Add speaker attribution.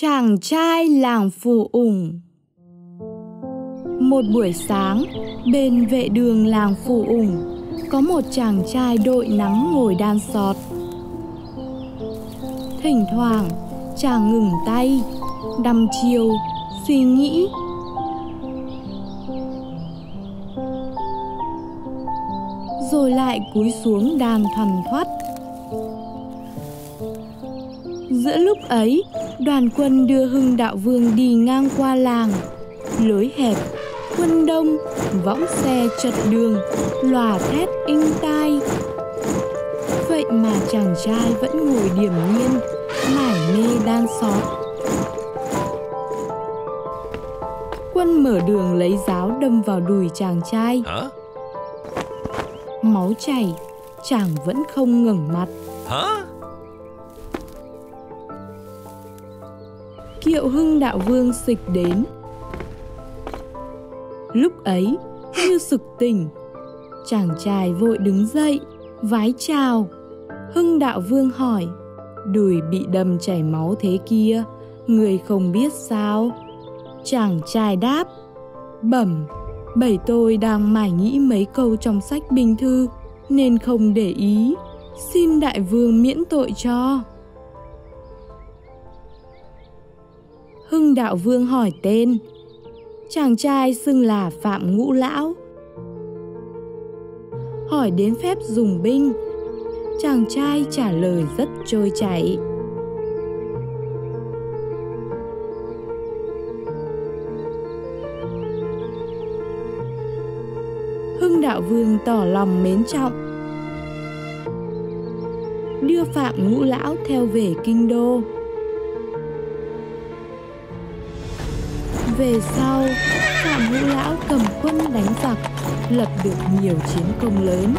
Speaker 1: Chàng trai làng phù ủng Một buổi sáng, bên vệ đường làng phù ủng có một chàng trai đội nắng ngồi đan sọt. Thỉnh thoảng, chàng ngừng tay, đăm chiều, suy nghĩ. Rồi lại cúi xuống đàn thoăn thoắt. Giữa lúc ấy, đoàn quân đưa Hưng Đạo Vương đi ngang qua làng. Lối hẹp, quân đông, võng xe chật đường, lòa thét inh tai. Vậy mà chàng trai vẫn ngồi điểm nhiên, mải mê đan sọt. Quân mở đường lấy giáo đâm vào đùi chàng trai.
Speaker 2: Hả?
Speaker 1: Máu chảy, chàng vẫn không ngẩng mặt.
Speaker 2: Hả?
Speaker 1: Kiệu Hưng Đạo Vương xịch đến. Lúc ấy, như sực tỉnh, chàng trai vội đứng dậy, vái chào. Hưng Đạo Vương hỏi, đùi bị đâm chảy máu thế kia, người không biết sao? Chàng trai đáp, bẩm, bảy tôi đang mải nghĩ mấy câu trong sách bình thư, nên không để ý, xin đại vương miễn tội cho. Hưng đạo vương hỏi tên. Chàng trai xưng là Phạm Ngũ Lão. Hỏi đến phép dùng binh. Chàng trai trả lời rất trôi chảy. Hưng đạo vương tỏ lòng mến trọng đưa Phạm Ngũ Lão theo về kinh đô. Về sau, Phạm Ngũ Lão cầm quân đánh giặc, lập được nhiều chiến công lớn.